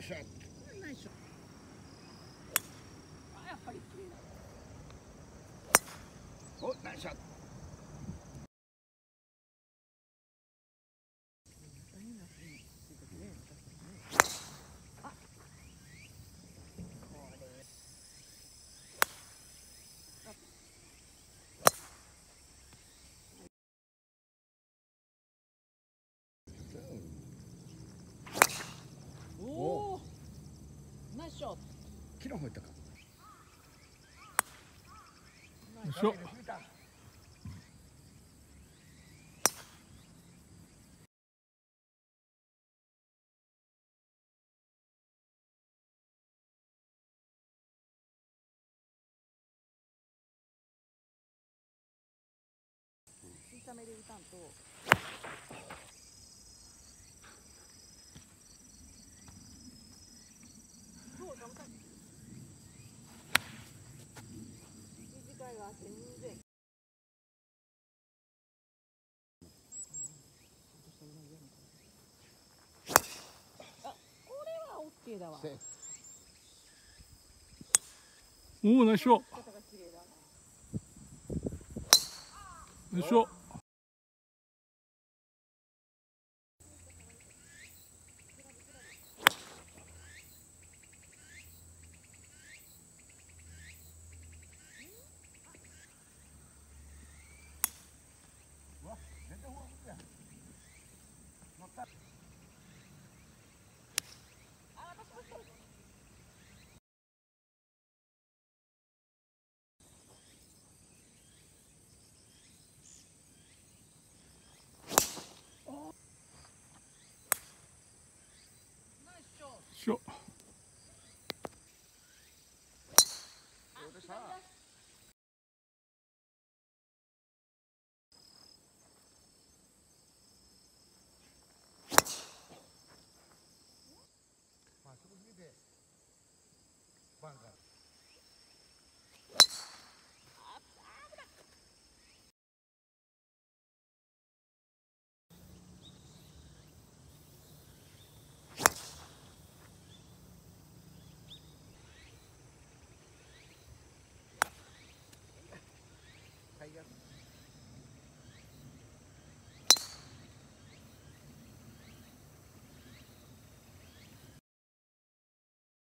ショットナイスショットあやっぱり綺麗だおナイスショット大変なふうについてくねあこれおおナイスショット昨日入ったか。ナイスしょ。小さめで打たんとそうか短いは全然あこれはオッケーおおナイスショナイスショ全然ほらや乗ったナイスショットショどう